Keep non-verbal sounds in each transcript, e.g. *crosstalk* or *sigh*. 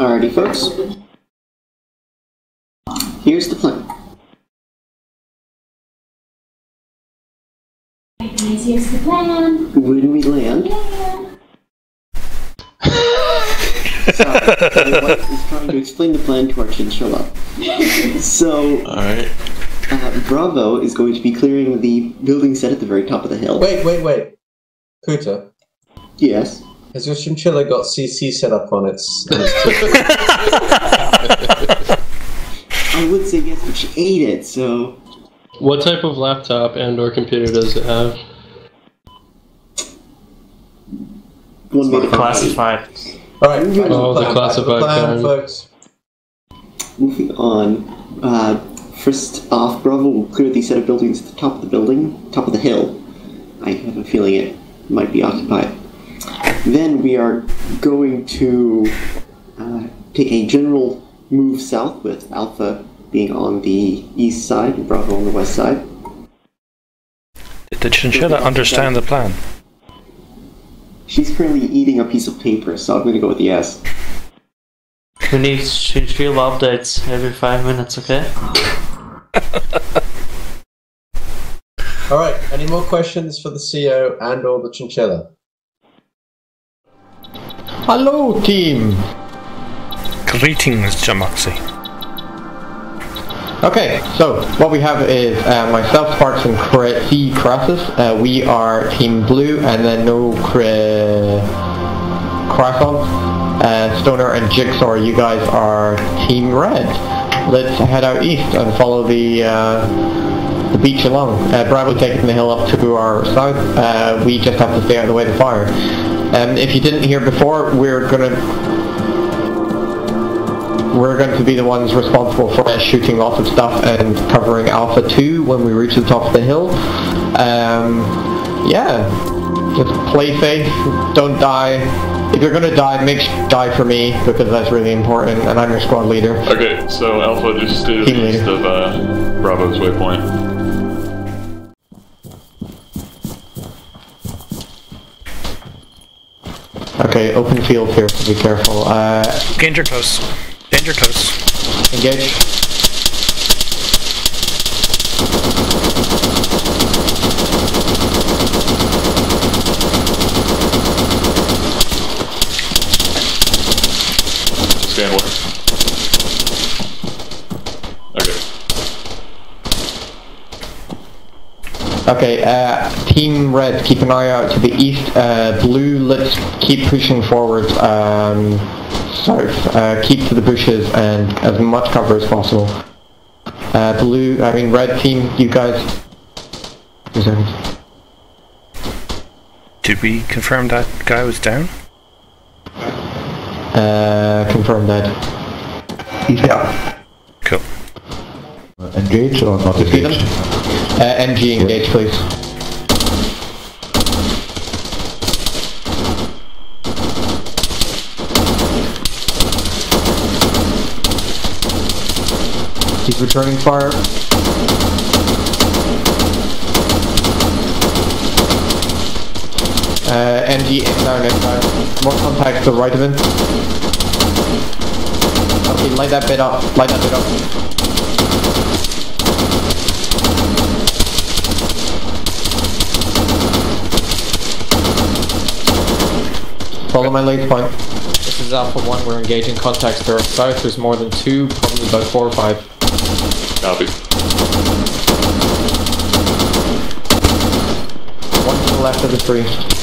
Alrighty, folks. Here's the plan. Guys, here's the plan. When we land, Yeah. Sorry, my wife is trying to explain the plan to our chinchilla. *laughs* So, Alright. uh, Bravo is going to be clearing the building set at the very top of the hill. Wait, wait, wait. Kuta, Yes. has your chinchilla got CC set up on its? on its *laughs* I would say yes, but she ate it, so. What type of laptop and or computer does it have? One made Classified. All right. back to Oh, the plan, back to classified plan, kind. folks. Moving on. Uh, first off, Bravo will clear the set of buildings at the top of the building, top of the hill. I have a feeling it might be occupied. Then we are going to uh, take a general move south with Alpha being on the east side and Bravo on the west side. Did the chinchilla understand the plan? She's currently eating a piece of paper, so I'm going to go with yes. We need chinchilla updates every five minutes, okay? *laughs* All right. Any more questions for the CO and or the chinchilla? Hello, team. Greetings, Jamoxy. Okay, so what we have is uh, myself, Sparks, and C. Crassus. Uh, we are Team Blue, and then no Cra- Krason, uh, Stoner, and Jigsaw. You guys are Team Red. Let's head out east and follow the uh, the beach along. Uh, Bravo taking the hill up to our south. Uh, we just have to stay out of the way of the fire. Um, if you didn't hear before, we're gonna we're going to be the ones responsible for shooting lots of stuff and covering Alpha 2 when we reach the top of the hill. Um, yeah, just play safe, don't die. If you're going to die, make sure die for me, because that's really important, and I'm your squad leader. Okay, so Alpha just stay to Team the east leader. of uh, Bravo's waypoint. Okay, open field here, so be careful. Uh, Danger close. Danger close. engage. Stand where? Okay. Okay, uh, Team Red, keep an eye out to the east. Uh, blue, let's keep pushing forward um, south. Uh, keep to the bushes and as much cover as possible. Uh, blue, I mean Red Team, you guys. Reserved. Did we confirm that guy was down? Uh, confirm that. He's down. Cool. Engage or not See engage? Uh, MG, engage please. Returning fire. Uh, MG inbound. More contact to the right of him. Okay, light that bit up. Light that bit up. Follow my lead point. This is Alpha 1, we're engaging contacts to our south. There's more than two, probably about four or five. Copy. One to the left of the tree.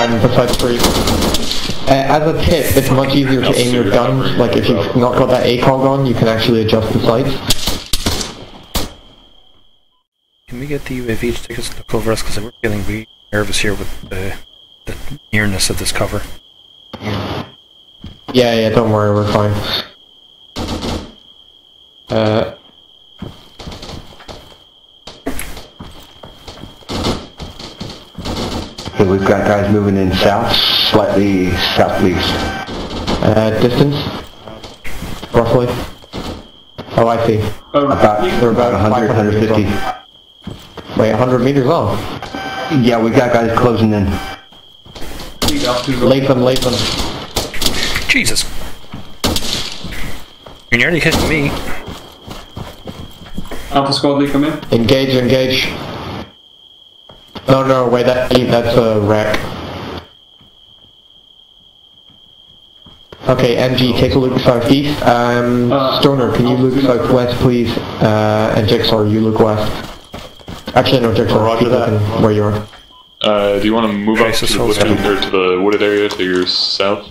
Down beside tree. Uh, as a tip, it's much easier to aim your guns. Like if you've not got that ACOG on, you can actually adjust the sights. Can we get the UAV to take us to look over us? Because we're feeling really nervous here with the, the nearness of this cover. Yeah, yeah, don't worry, we're fine. Uh, So we've got guys moving in south, slightly southeast. uh, distance? Roughly? Oh, I see. About, They're about about 100, meters 150. Wait, 100 meters long? Yeah, we've got guys closing in. Latham, Latham. Jesus! You're nearly hitting me. Alpha squad lead come in. Engage, engage. No, no, wait, that, that's a wreck. Okay, MG, take a look southeast. Um, Uh, Stoner, can you look southwest, please? Uh, and Jigsaw, you look west. Actually, no, Jigsaw, keep looking where you are. Uh, do you want to move up to the, holds wooded, or to the wooded area to your south?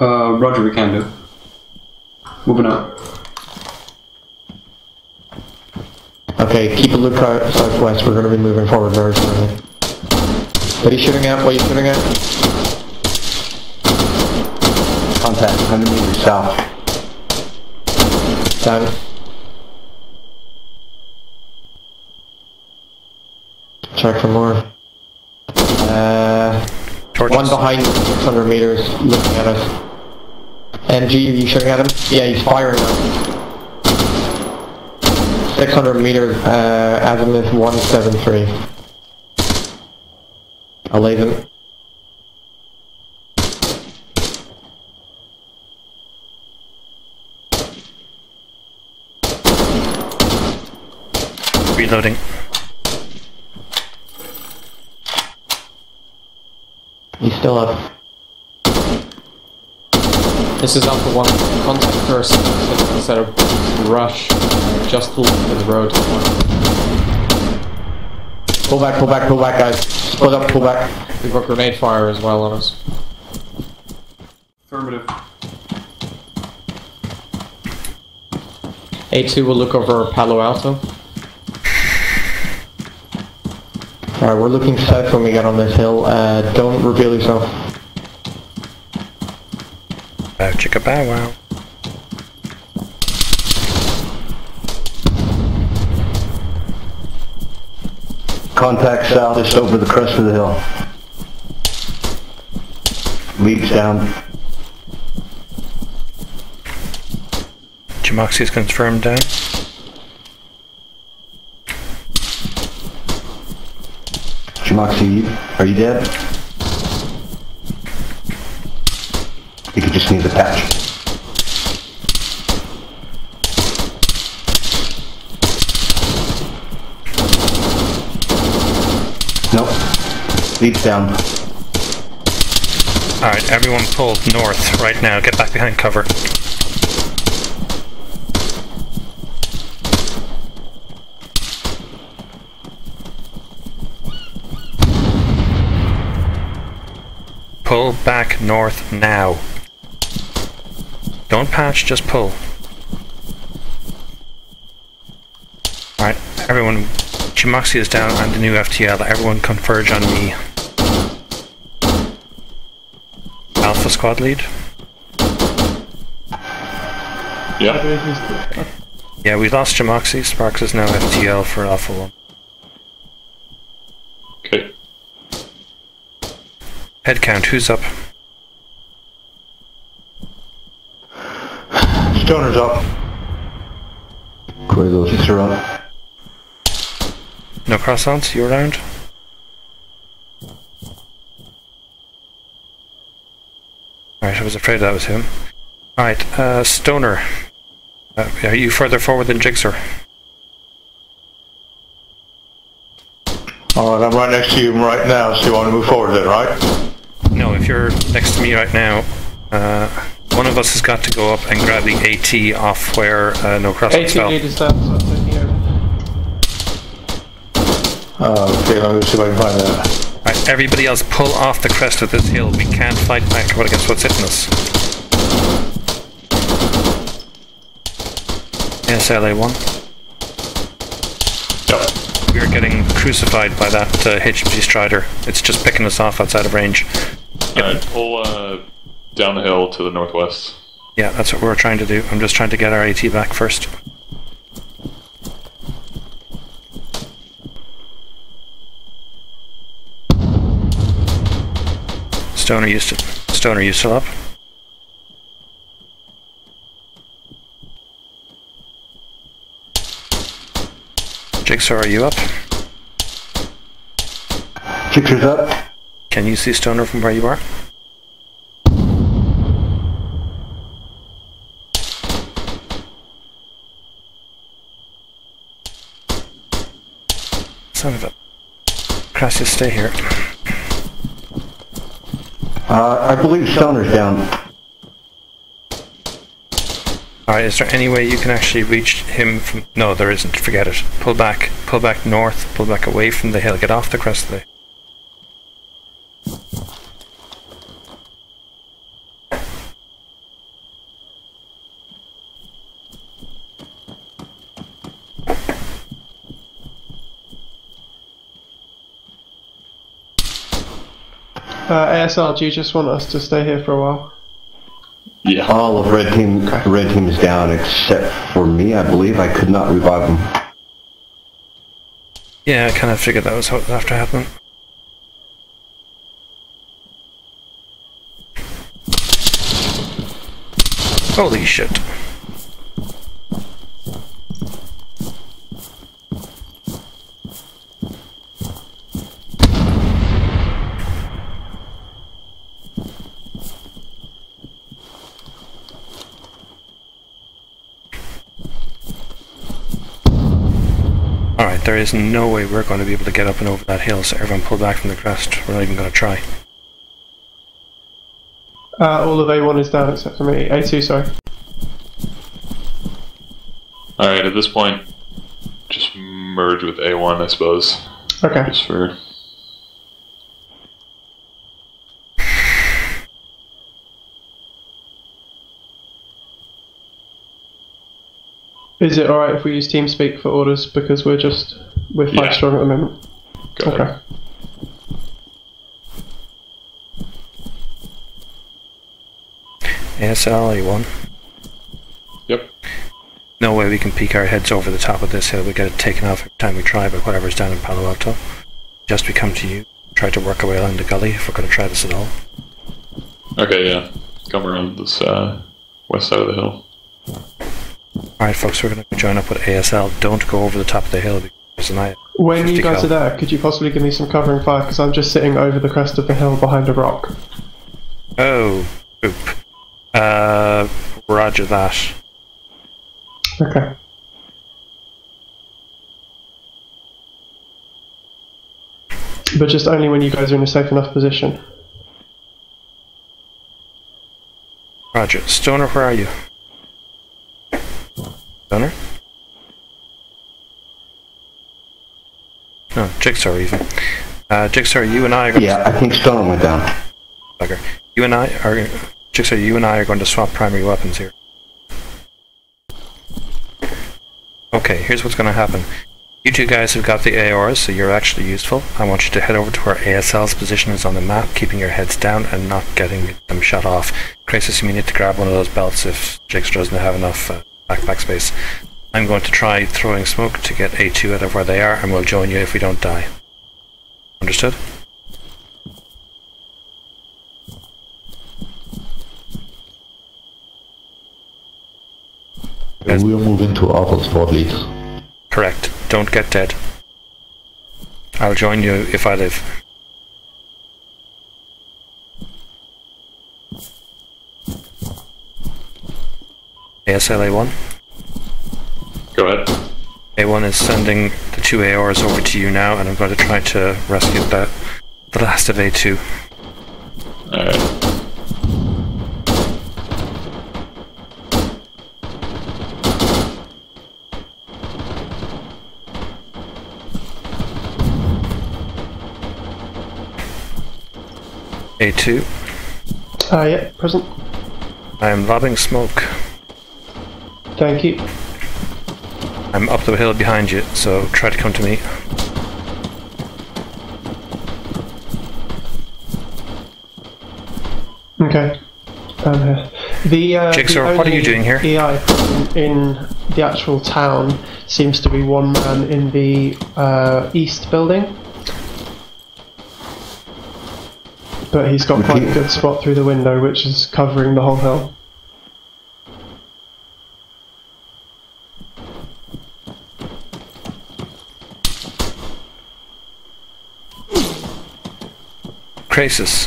Uh, Roger, we can do. Moving out. Okay, keep a lookout southwest. We're going to be moving forward very slowly. What are you shooting at? What are you shooting at? Contact 100 meters south. Down. Check for more. Uh, Towards one behind 600 meters looking at us. MG, are you shooting at him? Yeah, he's firing. 600 meters, uh, azimuth 173. Eleven. Reloading. He's still up. This is Alpha 1. Contact first instead of rush just to the left of the road. Pull back, pull back, pull back, guys. Split up, pull back. We've got grenade fire as well on us. Affirmative. A2 will look over Palo Alto. Alright, we're looking south when we get on this hill. Uh, don't reveal yourself. Bow chicka bow wow. Contact south, just over the crest of the hill. Leads down. Jamoxy is confirmed down. Jamoxy, you, are you dead? You could just need the patch. Leads down. Alright, everyone pull north right now. Get back behind cover. Pull back north now. Don't patch, just pull. Alright, everyone. Jamoxy is down and the new FTL. Everyone converge on me. Alpha squad lead. Yeah. Yeah, we lost Jamoxy. Sparks is now FTL for Alpha 1. Okay. Head count, who's up? Stoner's up. Quaaludes. Six are up. No cross-ons? You around? Alright, I was afraid that was him. Alright, uh, Stoner. Uh, are you further forward than Jigsaw? Alright, I'm right next to you right now, so you want to move forward then, right? No, if you're next to me right now, uh, one of us has got to go up and grab the AT off where uh, no cross-ons A2 fell. Lead is down, so I'm taking it. Uh, okay, let me see if I can find that. Right, everybody else pull off the crest of this hill. We can't fight back against what's hitting us. SLA 1. Yep. we are getting crucified by that uh, HMG Strider. It's just picking us off outside of range. Alright, pull uh, down the hill to the northwest. Yeah, that's what we're trying to do. I'm just trying to get our AT back first. Stoner used to Stoner you still up? Jigsaw, are you up? Pictures up. Can you see Stoner from where you are? Son of a... Crassus, stay here. Uh, I believe Stoner's down. Alright, is there any way you can actually reach him from... No, there isn't. Forget it. Pull back. Pull back north. Pull back away from the hill. Get off the crest of the... Uh, ASL, do you just want us to stay here for a while? Yeah. All of red team, red team is down except for me. I believe I could not revive them. Yeah, I kind of figured that was what would have to happen. Holy shit. There is no way we're going to be able to get up and over that hill, so everyone pull back from the crest. We're not even going to try. Uh, all of A1 is down except for me. A2, sorry. Alright, at this point, just merge with A1, I suppose. Okay. Just for. Is it alright if we use TeamSpeak for orders because we're just we're five Yeah. strong at the moment? Go okay. ahead. ASL A1. Yep. No way we can peek our heads over the top of this hill. We get it taken off every time we try by whatever's down in Palo Alto. Just we come to you, try to work our way along the gully if we're going to try this at all. Okay, yeah. Come around this uh, west side of the hill. Alright, folks, we're going to join up with ASL. Don't go over the top of the hill because eye. When you guys cal. are there, could you possibly give me some covering fire? Because I'm just sitting over the crest of the hill behind a rock. Oh, oop. Uh, roger that. Okay. But just only when you guys are in a safe enough position. Roger. Stoner, where are you? Stoner? No, Jigsaw even. Uh, Jigsaw, you and I are going Yeah, I think Stoner went down. Bugger. You and I are Jigsaw, you and I are going to swap primary weapons here. Okay, here's what's going to happen. You two guys have got the ARs, so you're actually useful. I want you to head over to where ASL's position is on the map, keeping your heads down and not getting them shut off. Crisis, you may need to grab one of those belts if Jigsaw doesn't have enough uh, backpack space. I'm going to try throwing smoke to get A2 out of where they are, and we'll join you if we don't die. Understood? We'll move into Alpha's Fort Leeds. Correct. Don't get dead. I'll join you if I live. ASL A1? Go ahead. A1 is sending the two ARs over to you now, and I'm going to try to rescue the, the last of A2. Alright. A2, Ah, yeah, present. I am lobbing smoke. Thank you. I'm up the hill behind you, so try to come to me. Okay. The, uh, Jigsaw, the what are you doing here? AI in, in the actual town seems to be one man in the uh, east building. But he's got quite a *laughs* good spot through the window, which is covering the whole hill. Crassus.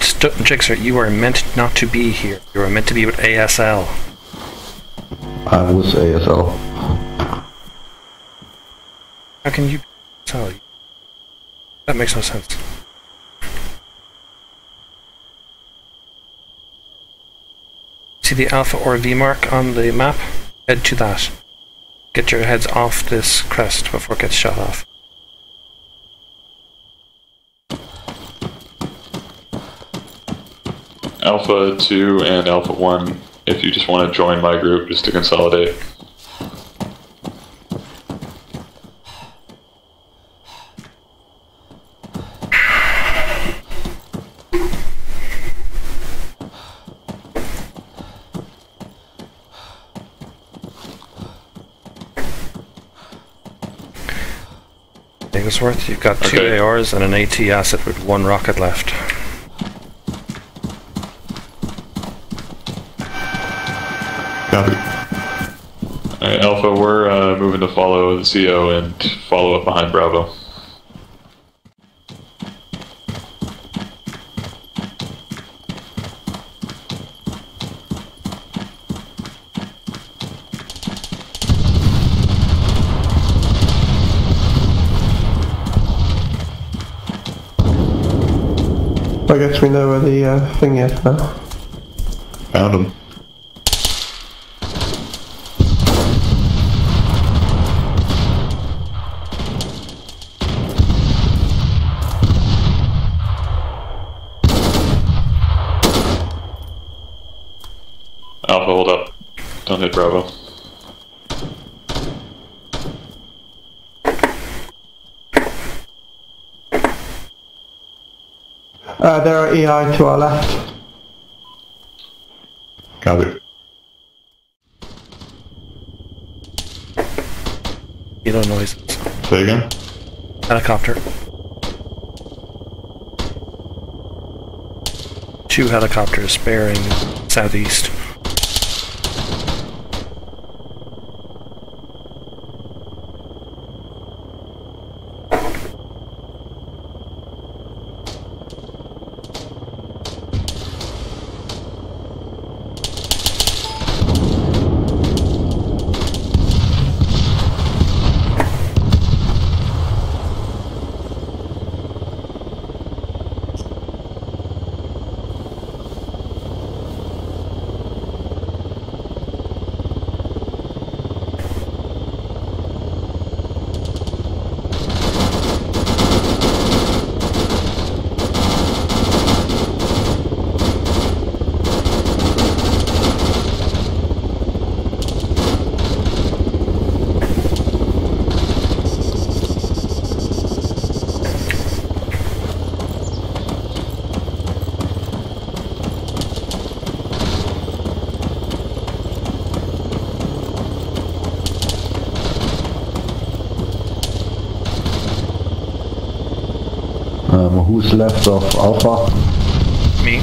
St- Jigsaw, you are meant not to be here. You are meant to be with ASL. I was ASL. How can you tell? That makes no sense. See the Alpha or V mark on the map? Head to that. Get your heads off this crest before it gets shot off. Alpha 2 and Alpha 1, if you just want to join my group just to consolidate. Bigglesworth, you've got two Okay. ARs and an AT asset with one rocket left. Copy. Alright, Alpha, we're uh, moving to follow the CO and follow up behind Bravo. I guess we know where the uh, thing is now. Found him. Don't hit Bravo. Uh, there are EI to our left. Copy. Kilo noise. Say again? Helicopter. Two helicopters bearing southeast. Um, who's left of Alpha? Me.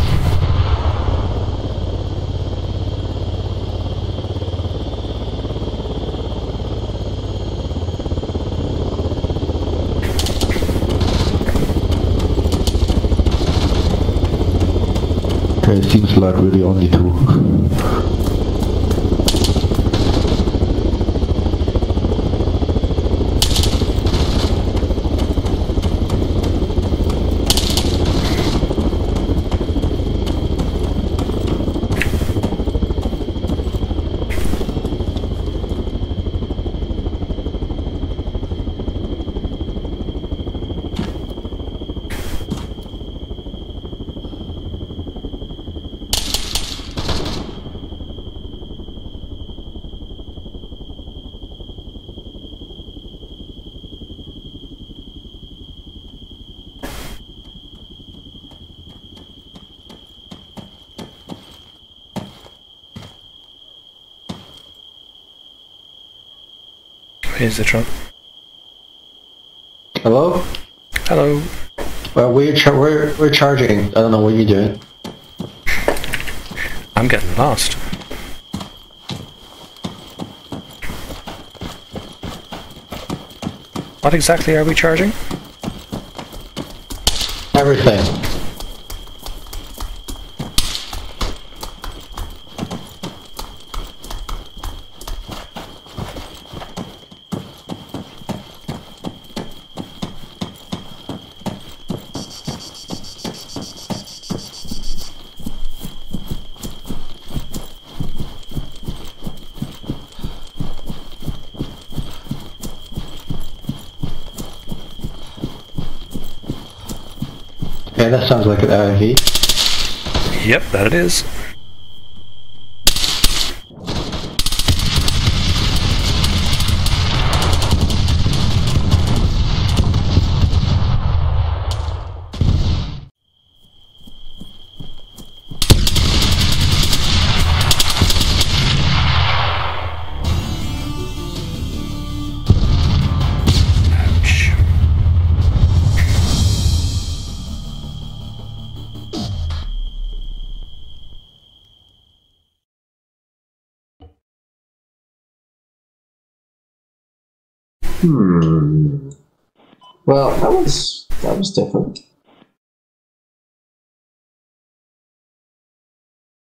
Okay, seems like really only two. Okay, Zitron. Hello? Hello. Well, we're, char- we're, we're charging. I don't know what you're doing. I'm getting lost. What exactly are we charging? Everything. Yeah, that sounds like uh, an RV. Yep, that it is. Hmm. Well, that was that was different.